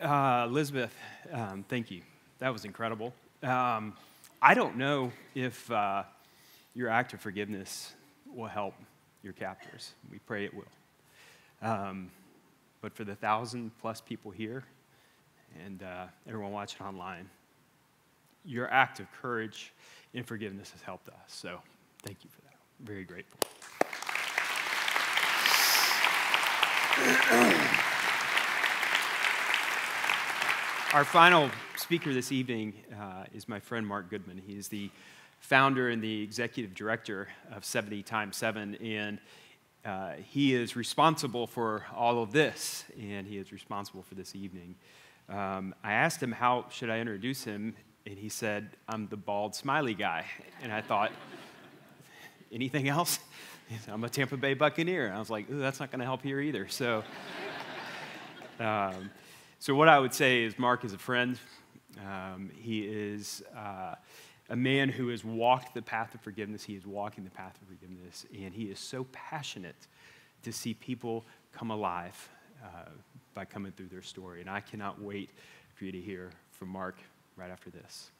Uh, Elizabeth, um, thank you. That was incredible. Um, I don't know if uh, your act of forgiveness will help your captors. We pray it will. Um, but for the thousand plus people here and uh, everyone watching online, your act of courage and forgiveness has helped us. So thank you for that. Very grateful. Our final speaker this evening uh, is my friend Mark Goodman. He is the founder and the executive director of 70 times 7, and uh, he is responsible for all of this, and he is responsible for this evening. Um, I asked him how should I introduce him, and he said, "I'm the bald smiley guy." And I thought, anything else? I'm a Tampa Bay Buccaneer. And I was like, "Ooh, that's not going to help here either." So. Um, so, what I would say is, Mark is a friend. Um, he is uh, a man who has walked the path of forgiveness. He is walking the path of forgiveness, and he is so passionate to see people come alive uh, by coming through their story. And I cannot wait for you to hear from Mark right after this.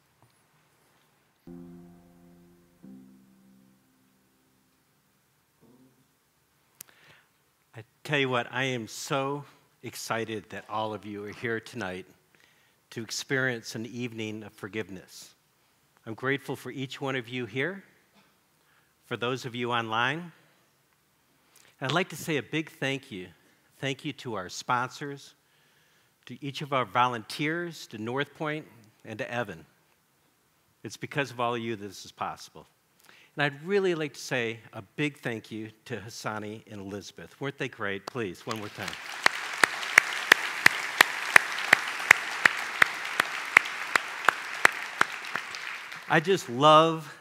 I tell you what, I am so excited that all of you are here tonight to experience an evening of forgiveness. I'm grateful for each one of you here, for those of you online. I'd like to say a big thank you. Thank you to our sponsors, to each of our volunteers, to North Point, and to Evan. It's because of all of you that this is possible. And I'd really like to say a big thank you to Hasani and Elizabeth. Weren't they great? Please, one more time. I just love,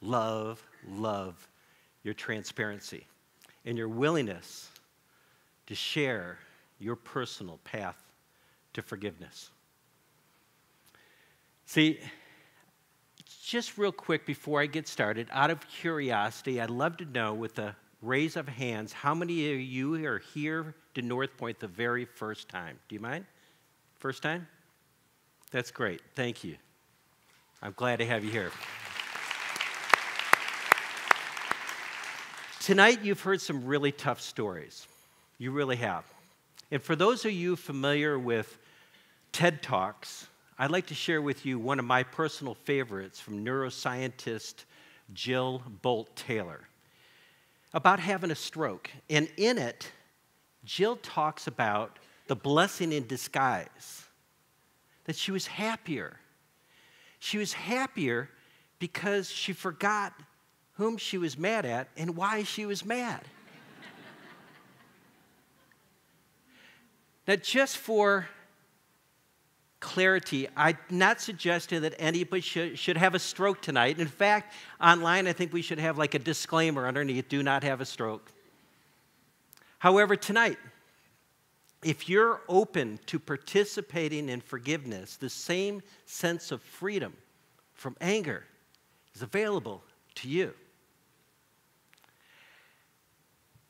love, love your transparency and your willingness to share your personal path to forgiveness. See, just real quick before I get started, out of curiosity, I'd love to know with a raise of hands how many of you are here to North Point the very first time? Do you mind? First time? That's great. Thank you. I'm glad to have you here. Tonight, you've heard some really tough stories. You really have. And for those of you familiar with TED Talks, I'd like to share with you one of my personal favorites from neuroscientist Jill Bolte Taylor about having a stroke. And in it, Jill talks about the blessing in disguise, that she was happier she was happier because she forgot whom she was mad at and why she was mad. now, just for clarity, I'm not suggesting that anybody should, should have a stroke tonight. In fact, online, I think we should have like a disclaimer underneath do not have a stroke. However, tonight, if you're open to participating in forgiveness, the same sense of freedom from anger is available to you.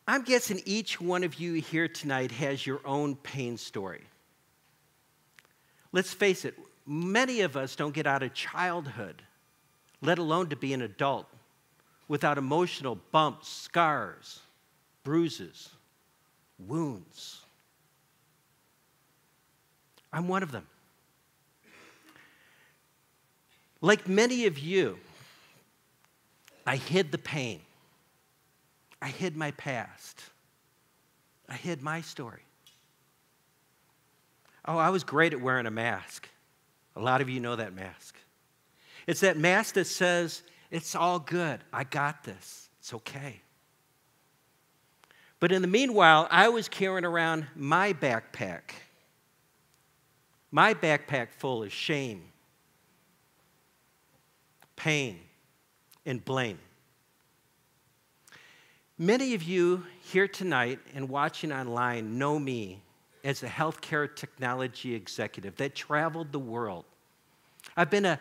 I'm guessing each one of you here tonight has your own pain story. Let's face it, many of us don't get out of childhood, let alone to be an adult, without emotional bumps, scars, bruises, wounds. I'm one of them. Like many of you, I hid the pain. I hid my past. I hid my story. Oh, I was great at wearing a mask. A lot of you know that mask. It's that mask that says, It's all good. I got this. It's okay. But in the meanwhile, I was carrying around my backpack my backpack full of shame, pain, and blame. Many of you here tonight and watching online know me as a healthcare technology executive that traveled the world. I've been a,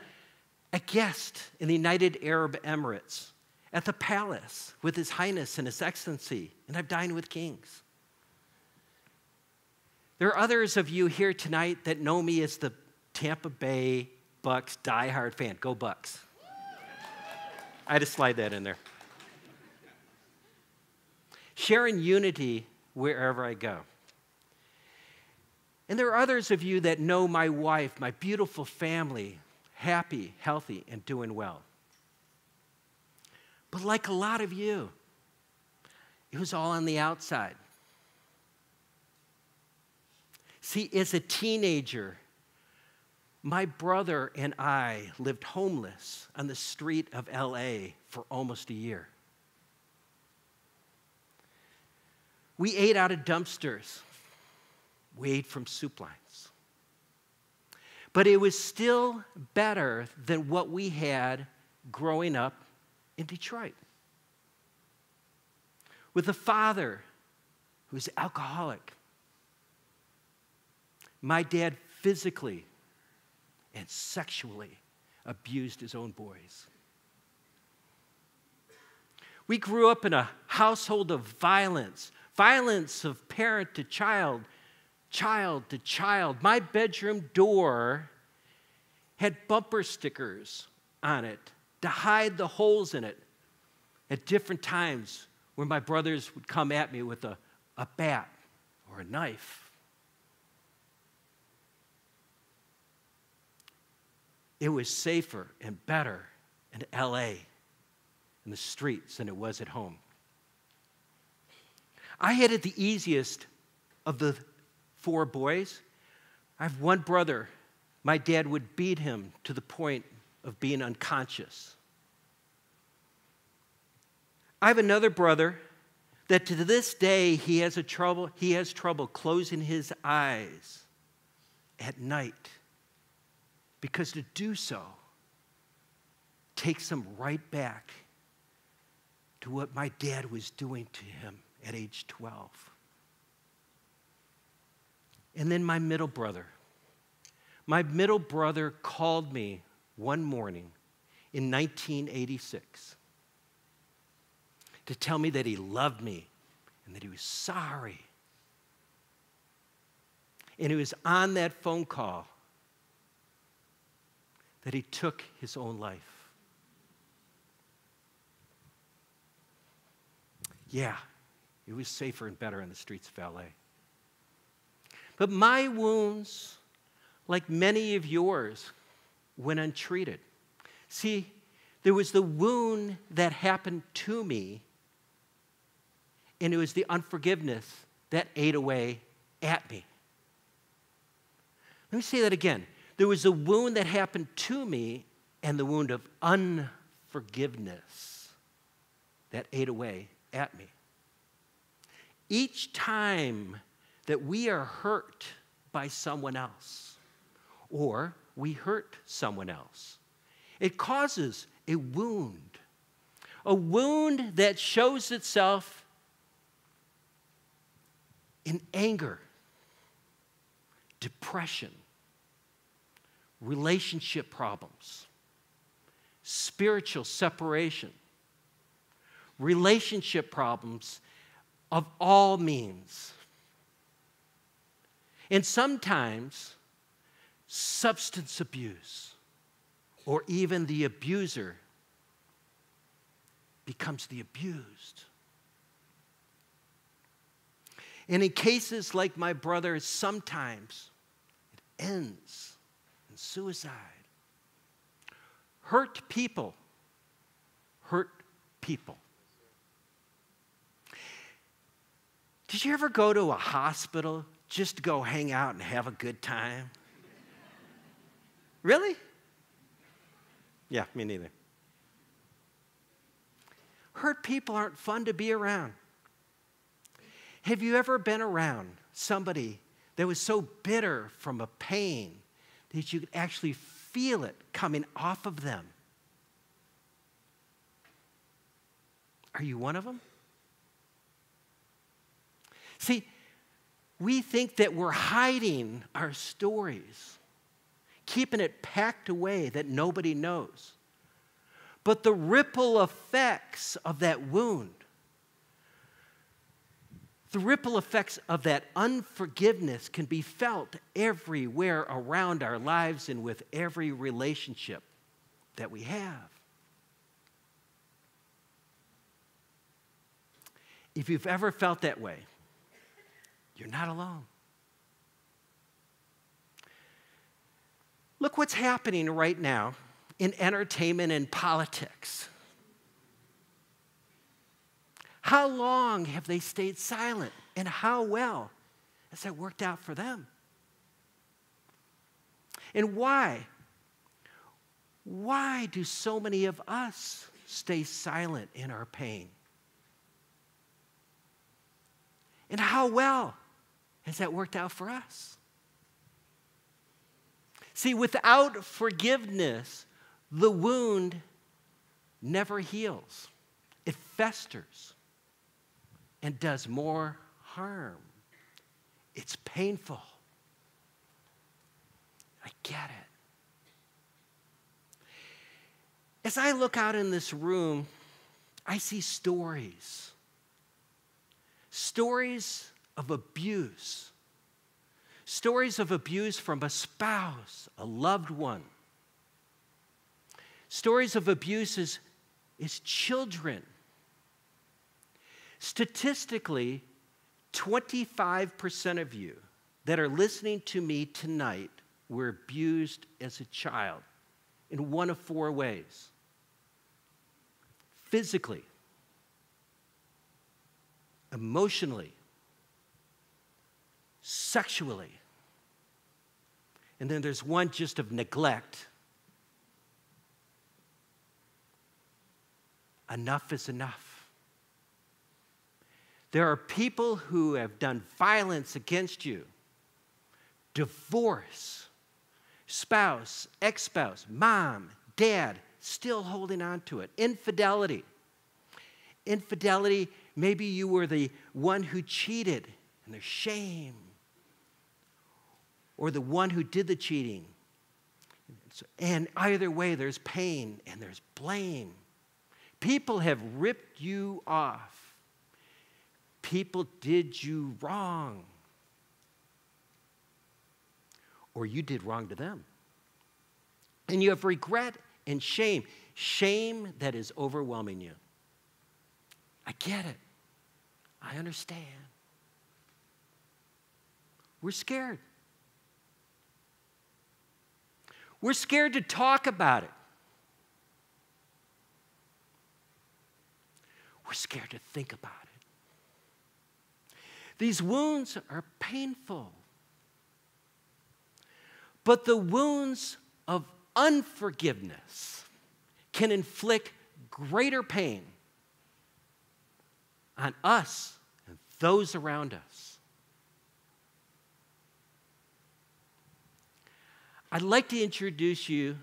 a guest in the United Arab Emirates at the palace with His Highness and His Excellency, and I've dined with kings. There are others of you here tonight that know me as the Tampa Bay Bucks diehard fan. Go Bucks. I had to slide that in there. Sharing unity wherever I go. And there are others of you that know my wife, my beautiful family, happy, healthy, and doing well. But like a lot of you, it was all on the outside. See, as a teenager, my brother and I lived homeless on the street of LA for almost a year. We ate out of dumpsters. We ate from soup lines. But it was still better than what we had growing up in Detroit. With a father who was alcoholic. My dad physically and sexually abused his own boys. We grew up in a household of violence, violence of parent to child, child to child. My bedroom door had bumper stickers on it to hide the holes in it at different times when my brothers would come at me with a, a bat or a knife. it was safer and better in LA in the streets than it was at home. I had it the easiest of the four boys. I have one brother. My dad would beat him to the point of being unconscious. I have another brother that to this day he has a trouble he has trouble closing his eyes at night because to do so takes him right back to what my dad was doing to him at age 12. And then my middle brother. My middle brother called me one morning in 1986 to tell me that he loved me and that he was sorry. And it was on that phone call that he took his own life. Yeah, it was safer and better in the streets of LA. But my wounds, like many of yours, went untreated. See, there was the wound that happened to me, and it was the unforgiveness that ate away at me. Let me say that again. There was a wound that happened to me and the wound of unforgiveness that ate away at me. Each time that we are hurt by someone else or we hurt someone else, it causes a wound. A wound that shows itself in anger, depression, relationship problems, spiritual separation, relationship problems of all means. And sometimes substance abuse or even the abuser becomes the abused. And in cases like my brother, sometimes it ends in suicide. Hurt people hurt people. Did you ever go to a hospital just go hang out and have a good time? Really? Yeah, me neither. Hurt people aren't fun to be around. Have you ever been around somebody that was so bitter from a pain that you could actually feel it coming off of them. Are you one of them? See, we think that we're hiding our stories, keeping it packed away that nobody knows. but the ripple effects of that wound, the ripple effects of that unforgiveness can be felt everywhere around our lives and with every relationship that we have. If you've ever felt that way, you're not alone. Look what's happening right now in entertainment and politics. How long have they stayed silent? And how well has that worked out for them? And why? Why do so many of us stay silent in our pain? And how well has that worked out for us? See, without forgiveness, the wound never heals, it festers and does more harm. It's painful. I get it. As I look out in this room, I see stories. Stories of abuse. Stories of abuse from a spouse, a loved one. Stories of abuse as, as children. Statistically, 25% of you that are listening to me tonight were abused as a child in one of four ways physically, emotionally, sexually. And then there's one just of neglect. Enough is enough. There are people who have done violence against you divorce, spouse, ex spouse, mom, dad, still holding on to it, infidelity. Infidelity, maybe you were the one who cheated and there's shame or the one who did the cheating. And either way, there's pain and there's blame. People have ripped you off. People did you wrong. Or you did wrong to them. And you have regret and shame. Shame that is overwhelming you. I get it. I understand. We're scared. We're scared to talk about it. We're scared to think about it. These wounds are painful. But the wounds of unforgiveness can inflict greater pain on us and those around us. I'd like to introduce you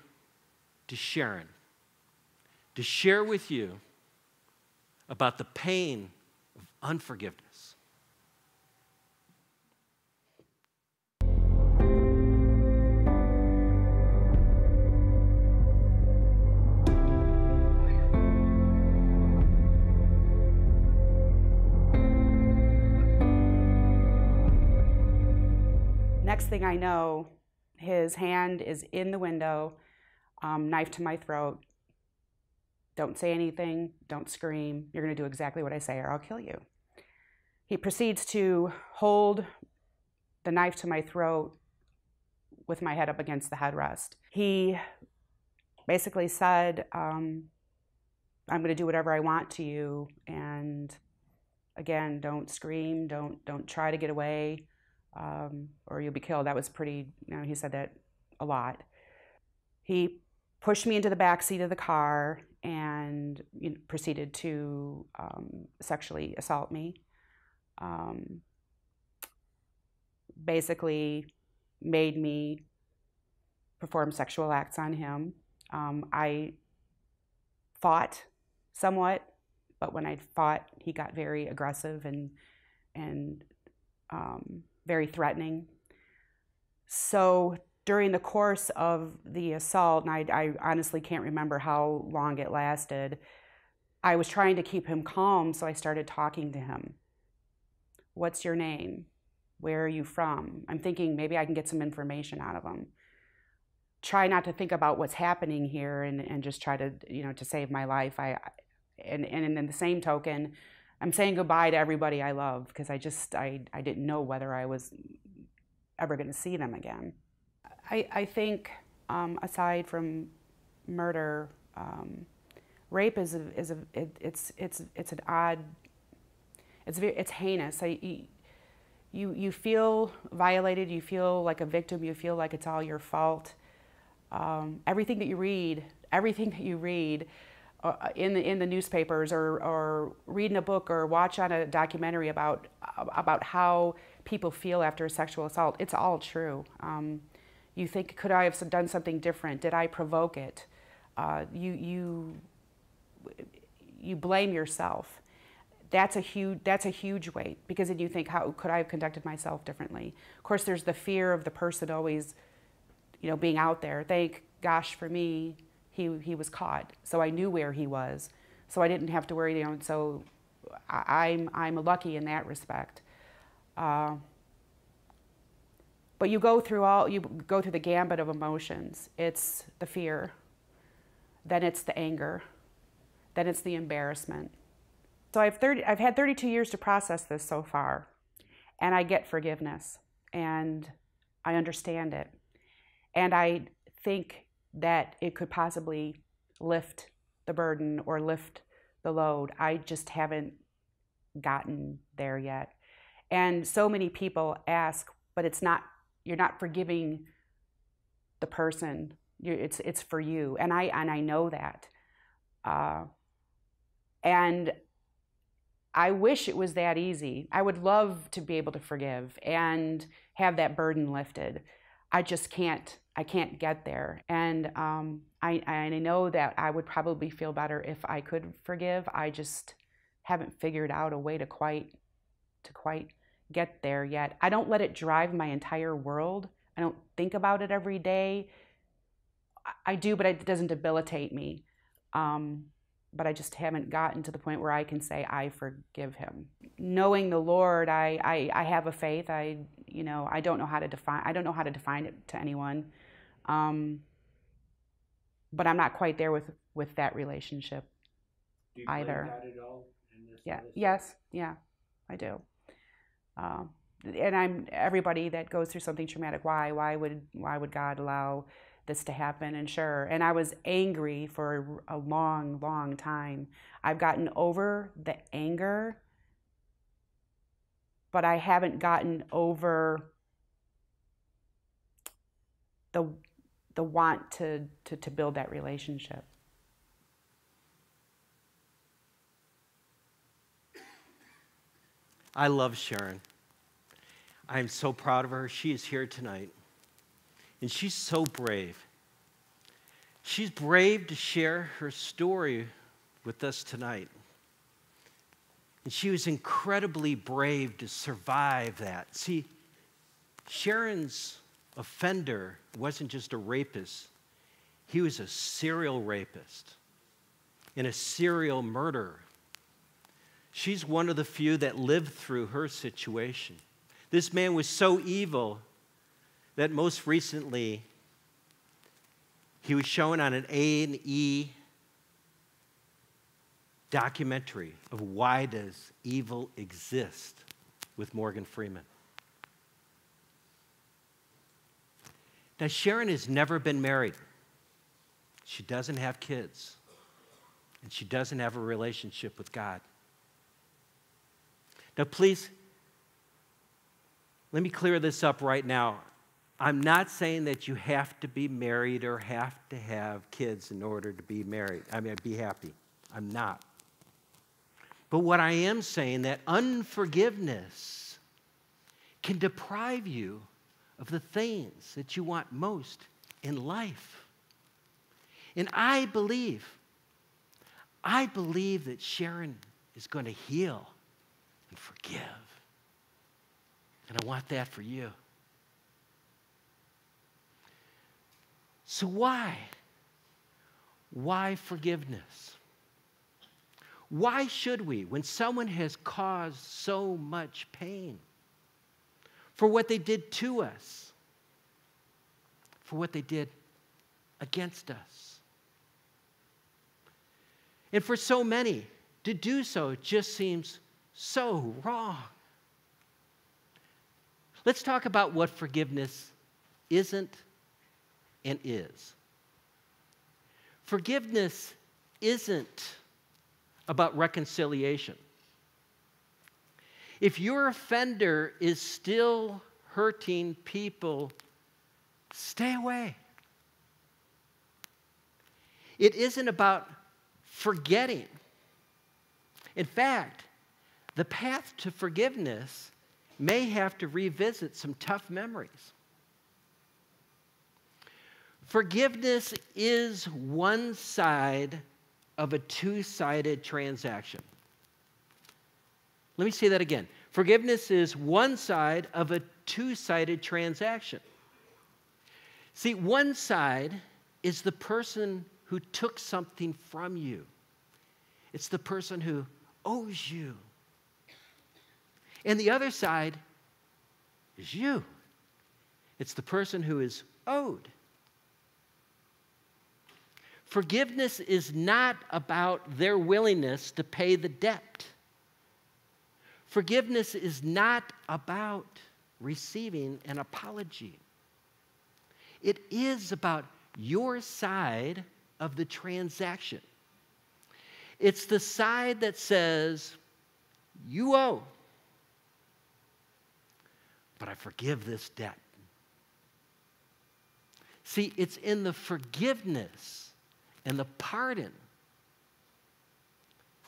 to Sharon, to share with you about the pain of unforgiveness. Next thing I know, his hand is in the window, um, knife to my throat. Don't say anything, don't scream. You're going to do exactly what I say, or I'll kill you. He proceeds to hold the knife to my throat with my head up against the headrest. He basically said, um, I'm going to do whatever I want to you. And again, don't scream, don't, don't try to get away um, or you'll be killed. That was pretty, you know, he said that a lot. He pushed me into the back seat of the car and you know, proceeded to um, sexually assault me. Um, basically, made me perform sexual acts on him. Um, I fought somewhat, but when I fought, he got very aggressive and and very threatening. So during the course of the assault, and I, I honestly can't remember how long it lasted, I was trying to keep him calm, so I started talking to him. What's your name? Where are you from? I'm thinking maybe I can get some information out of him. Try not to think about what's happening here and, and just try to, you know, to save my life. I and, and in the same token, I'm saying goodbye to everybody I love because I just I, I didn't know whether I was ever going to see them again. I, I think um, aside from murder, um, rape is a, is a it, it's it's it's an odd it's it's heinous. I, you you feel violated. You feel like a victim. You feel like it's all your fault. Um, everything that you read, everything that you read uh, in the in the newspapers or or reading a book or watch on a documentary about about how people feel after a sexual assault. It's all true. Um, you think, could I have done something different? Did I provoke it? Uh, you you you blame yourself. That's a huge that's a huge weight because then you think, how could I have conducted myself differently? Of course, there's the fear of the person always, you know, being out there. Thank gosh for me, he, he was caught. So I knew where he was. So I didn't have to worry, you know, so I, am I'm, I'm lucky in that respect. Uh, but you go through all, you go through the gambit of emotions. It's the fear, then it's the anger, then it's the embarrassment. So I've, 30, I've had 32 years to process this so far, and I get forgiveness, and I understand it. And I think that it could possibly lift the burden or lift the load. I just haven't gotten there yet. And so many people ask, but it's not, you're not forgiving the person. You're, it's, it's for you. And I, and I know that. Uh, and I wish it was that easy. I would love to be able to forgive and have that burden lifted. I just can't I can't get there. And um, I, I know that I would probably feel better if I could forgive. I just haven't figured out a way to quite to quite get there yet. I don't let it drive my entire world. I don't think about it every day. I do, but it doesn't debilitate me. Um, but I just haven't gotten to the point where I can say I forgive him. Knowing the Lord, I, I, I have a faith. I you know I don't know how to define I don't know how to define it to anyone. Um, but I'm not quite there with with that relationship either. yeah. Yes. Yeah. I do. Um, and I'm everybody that goes through something traumatic. Why? Why would why would God allow this to happen? And sure. And I was angry for a long, long time. I've gotten over the anger, but I haven't gotten over the the want to, to, to build that relationship. I love Sharon. I'm so proud of her. She is here tonight. And she's so brave. She's brave to share her story with us tonight. And she was incredibly brave to survive that. See, Sharon's offender wasn't just a rapist, he was a serial rapist and a serial murderer. She's one of the few that lived through her situation. This man was so evil that most recently he was shown on an A&E documentary of why does evil exist with Morgan Freeman. Now, Sharon has never been married. She doesn't have kids. And she doesn't have a relationship with God. Now, please, let me clear this up right now. I'm not saying that you have to be married or have to have kids in order to be married. I mean, be happy. I'm not. But what I am saying that unforgiveness can deprive you of the things that you want most in life. And I believe, I believe that Sharon is going to heal and forgive. And I want that for you. So, why? Why forgiveness? Why should we, when someone has caused so much pain for what they did to us, for what they did against us? And for so many, to do so just seems so wrong. Let's talk about what forgiveness isn't and is. Forgiveness isn't about reconciliation. If your offender is still hurting people, stay away. It isn't about forgetting. In fact, the path to forgiveness may have to revisit some tough memories. Forgiveness is one side of a two sided transaction. Let me say that again. Forgiveness is one side of a two sided transaction. See, one side is the person who took something from you, it's the person who owes you. And the other side is you, it's the person who is owed. Forgiveness is not about their willingness to pay the debt. Forgiveness is not about receiving an apology. It is about your side of the transaction. It's the side that says, You owe, but I forgive this debt. See, it's in the forgiveness and the pardon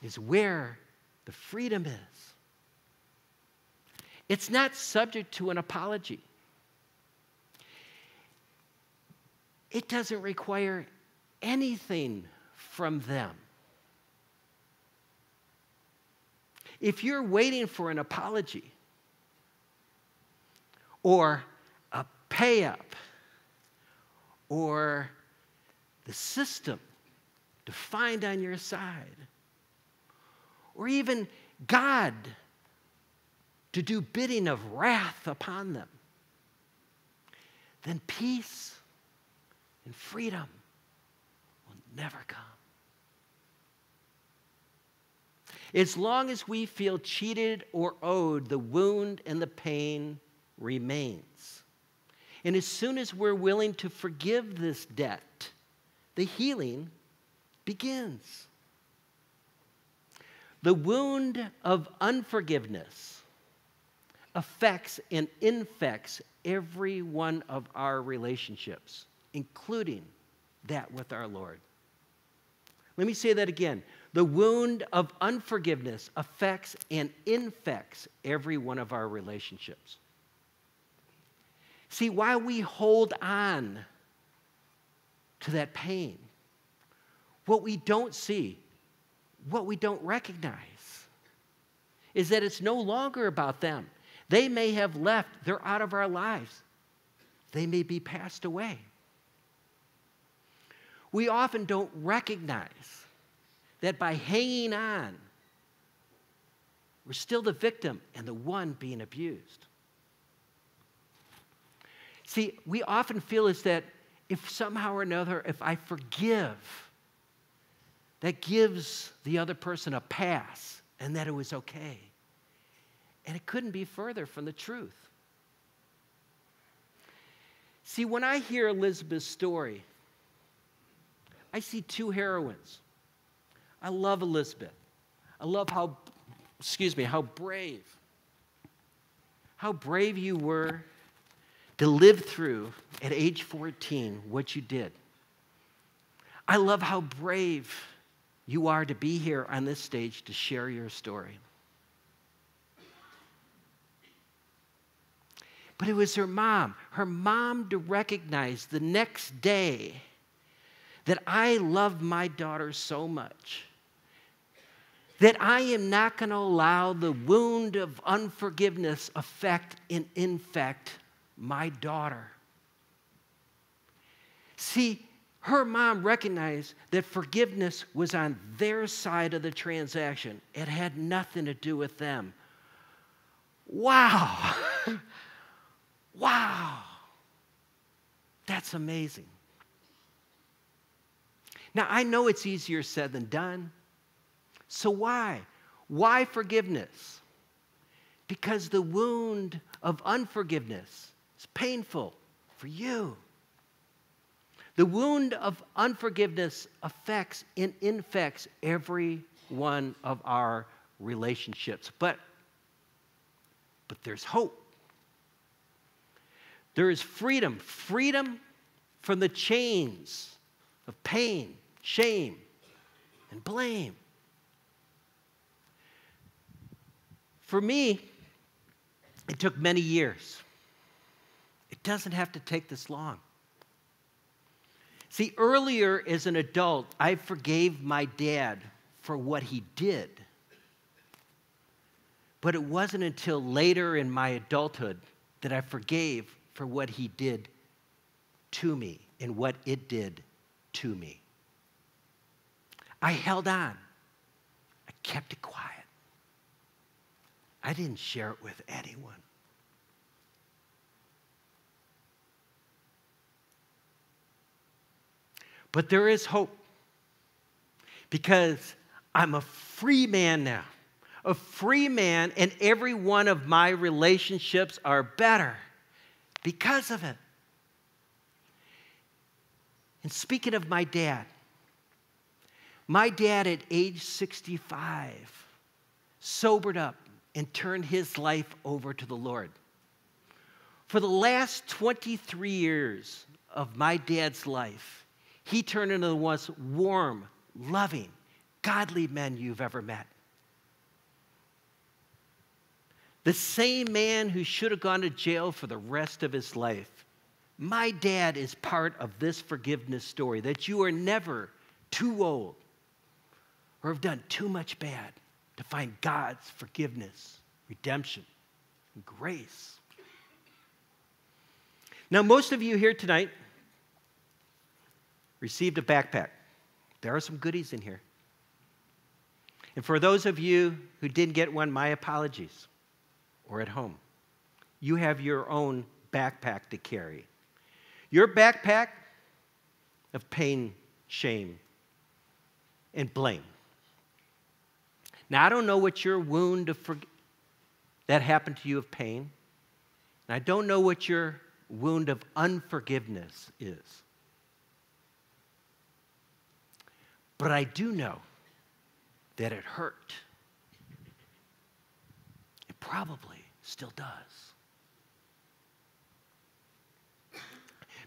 is where the freedom is. It's not subject to an apology. It doesn't require anything from them. If you're waiting for an apology or a pay up or the system to find on your side, or even God to do bidding of wrath upon them, then peace and freedom will never come. As long as we feel cheated or owed, the wound and the pain remains. And as soon as we're willing to forgive this debt, the healing begins. The wound of unforgiveness affects and infects every one of our relationships, including that with our Lord. Let me say that again. The wound of unforgiveness affects and infects every one of our relationships. See, while we hold on to that pain. What we don't see, what we don't recognize, is that it's no longer about them. They may have left, they're out of our lives, they may be passed away. We often don't recognize that by hanging on, we're still the victim and the one being abused. See, we often feel as that if somehow or another, if I forgive, that gives the other person a pass and that it was okay. And it couldn't be further from the truth. See, when I hear Elizabeth's story, I see two heroines. I love Elizabeth. I love how, excuse me, how brave, how brave you were to live through at age 14 what you did. I love how brave you are to be here on this stage to share your story. But it was her mom, her mom to recognize the next day that I love my daughter so much that I am not going to allow the wound of unforgiveness affect and infect my daughter. See, her mom recognized that forgiveness was on their side of the transaction. It had nothing to do with them. Wow. wow. That's amazing. Now, I know it's easier said than done. So, why? Why forgiveness? Because the wound of unforgiveness is painful for you. The wound of unforgiveness affects and infects every one of our relationships. But, but there's hope. There is freedom, freedom from the chains of pain, shame, and blame. For me, it took many years. Doesn't have to take this long. See, earlier as an adult, I forgave my dad for what he did. But it wasn't until later in my adulthood that I forgave for what he did to me and what it did to me. I held on. I kept it quiet. I didn't share it with anyone. But there is hope because I'm a free man now. A free man, and every one of my relationships are better because of it. And speaking of my dad, my dad at age 65 sobered up and turned his life over to the Lord. For the last 23 years of my dad's life, he turned into the most warm, loving, godly men you've ever met. The same man who should have gone to jail for the rest of his life. My dad is part of this forgiveness story that you are never too old or have done too much bad to find God's forgiveness, redemption, and grace. Now, most of you here tonight received a backpack. There are some goodies in here. And for those of you who didn't get one, my apologies, or at home. You have your own backpack to carry. Your backpack of pain, shame, and blame. Now, I don't know what your wound of for- that happened to you of pain, and I don't know what your wound of unforgiveness is. But I do know that it hurt. It probably still does.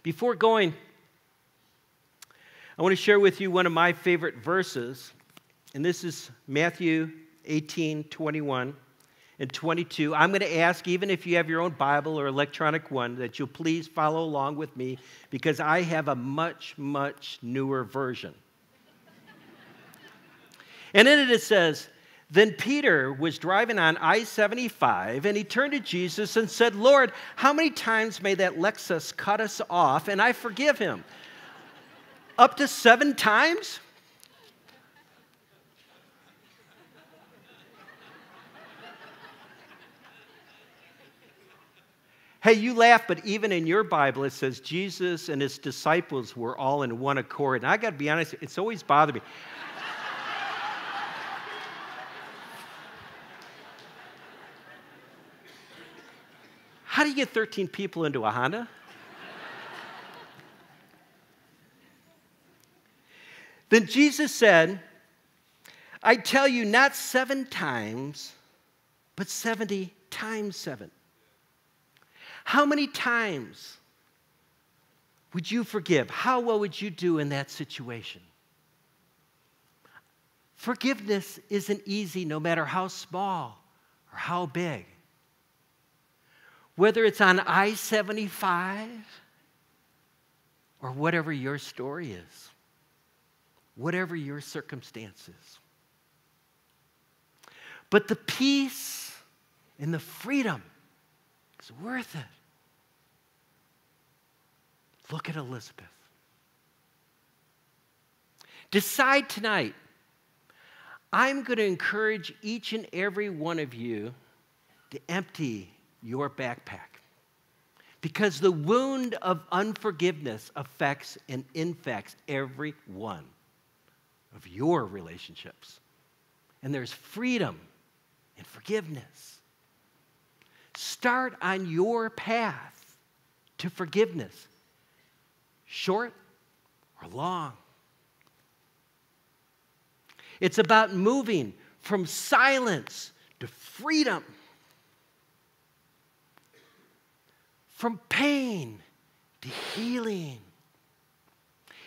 Before going, I want to share with you one of my favorite verses, and this is Matthew 18 21 and 22. I'm going to ask, even if you have your own Bible or electronic one, that you'll please follow along with me because I have a much, much newer version. And in it, it says, Then Peter was driving on I 75, and he turned to Jesus and said, Lord, how many times may that Lexus cut us off and I forgive him? Up to seven times? Hey, you laugh, but even in your Bible, it says Jesus and his disciples were all in one accord. And I got to be honest, it's always bothered me. How do you get 13 people into a Honda? then Jesus said, I tell you, not seven times, but 70 times seven. How many times would you forgive? How well would you do in that situation? Forgiveness isn't easy no matter how small or how big whether it's on I 75 or whatever your story is, whatever your circumstances. But the peace and the freedom is worth it. Look at Elizabeth. Decide tonight. I'm going to encourage each and every one of you to empty your backpack because the wound of unforgiveness affects and infects every one of your relationships. And there's freedom in forgiveness. Start on your path to forgiveness, short or long. It's about moving from silence to freedom, from pain to healing,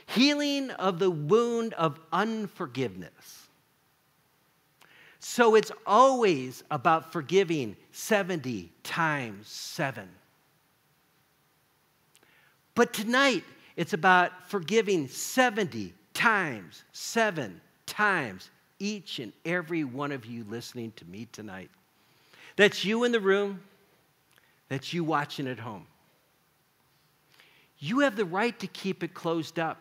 healing of the wound of unforgiveness. So it's always about forgiving 70 times 7. But tonight, it's about forgiving 70 times 7 times each and every one of you listening to me tonight. That's you in the room, that's you watching at home. You have the right to keep it closed up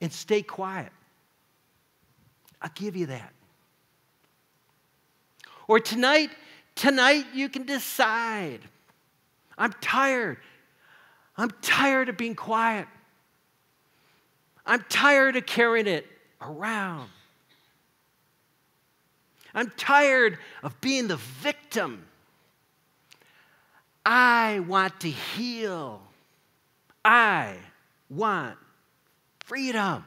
and stay quiet. I'll give you that. Or tonight, tonight you can decide. I'm tired. I'm tired of being quiet. I'm tired of carrying it around. I'm tired of being the victim. I want to heal. I want freedom.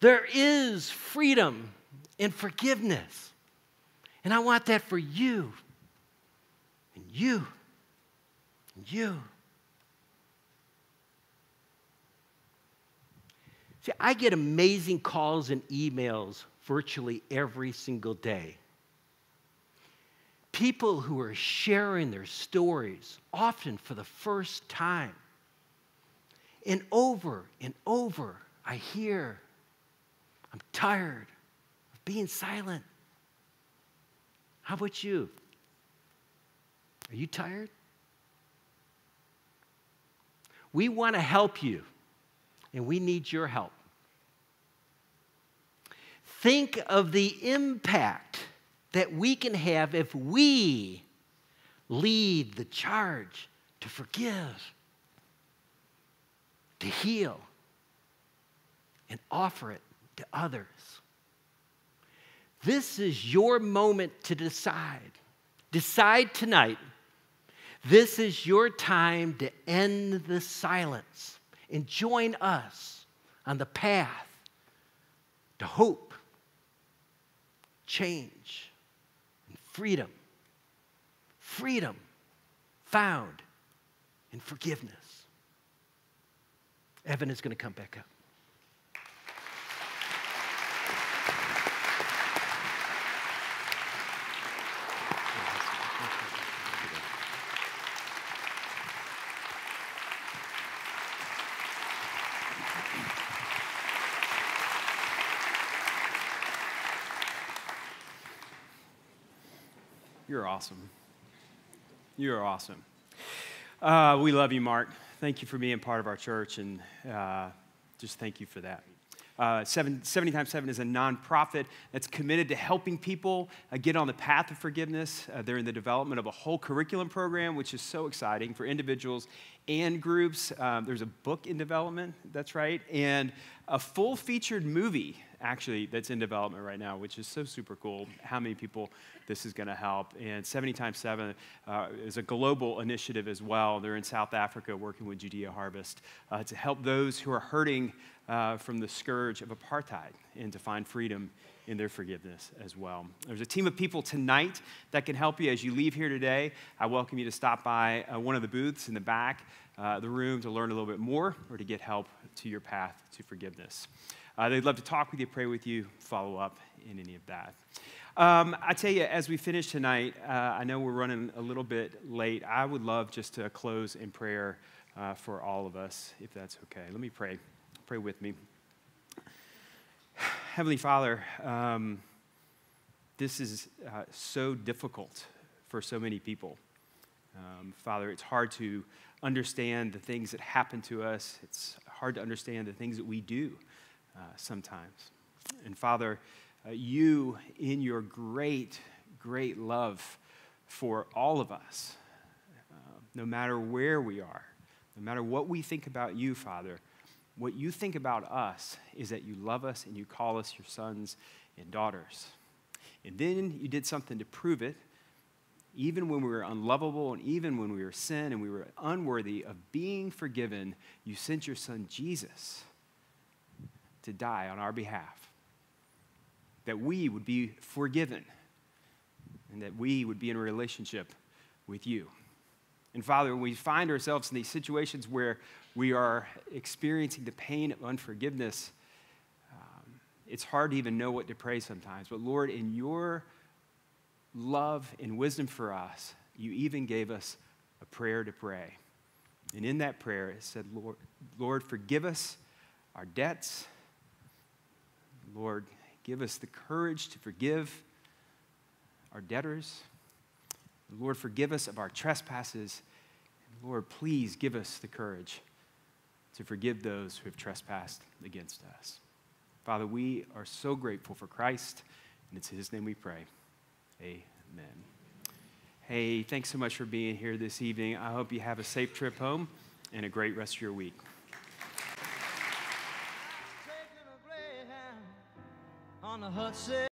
There is freedom in forgiveness. And I want that for you, and you, and you. See, I get amazing calls and emails virtually every single day. People who are sharing their stories, often for the first time. And over and over, I hear, I'm tired of being silent. How about you? Are you tired? We want to help you, and we need your help. Think of the impact that we can have if we lead the charge to forgive, to heal, and offer it to others. This is your moment to decide. Decide tonight. This is your time to end the silence and join us on the path to hope, change, freedom. Freedom found in forgiveness. Evan is going to come back up. You're awesome. You're awesome. Uh, we love you, Mark. Thank you for being part of our church, and uh, just thank you for that. Uh, seven, 70 times 7 is a nonprofit that's committed to helping people uh, get on the path of forgiveness. Uh, they're in the development of a whole curriculum program, which is so exciting for individuals and groups. Um, there's a book in development, that's right, and a full featured movie actually that's in development right now, which is so super cool. How many people this is going to help? And 70 times 7 uh, is a global initiative as well. They're in South Africa working with Judea Harvest uh, to help those who are hurting uh, from the scourge of apartheid and to find freedom in their forgiveness as well. There's a team of people tonight that can help you as you leave here today. I welcome you to stop by uh, one of the booths in the back uh, the room to learn a little bit more or to get help to your path to forgiveness. Uh, they'd love to talk with you, pray with you, follow up in any of that. Um, I tell you, as we finish tonight, uh, I know we're running a little bit late. I would love just to close in prayer uh, for all of us, if that's okay. Let me pray. Pray with me. Heavenly Father, um, this is uh, so difficult for so many people. Um, Father, it's hard to understand the things that happen to us, it's hard to understand the things that we do uh, sometimes. And Father, uh, you, in your great, great love for all of us, uh, no matter where we are, no matter what we think about you, Father, what you think about us is that you love us and you call us your sons and daughters. And then you did something to prove it. Even when we were unlovable and even when we were sin and we were unworthy of being forgiven, you sent your son Jesus to die on our behalf. That we would be forgiven and that we would be in a relationship with you. And Father, when we find ourselves in these situations where we are experiencing the pain of unforgiveness, um, it's hard to even know what to pray sometimes. But Lord, in your love and wisdom for us, you even gave us a prayer to pray. And in that prayer, it said, Lord, Lord forgive us our debts. Lord, give us the courage to forgive our debtors. Lord, forgive us of our trespasses. Lord, please give us the courage to forgive those who have trespassed against us. Father, we are so grateful for Christ, and it's in his name we pray. Amen. Hey, thanks so much for being here this evening. I hope you have a safe trip home and a great rest of your week. On the Hudson.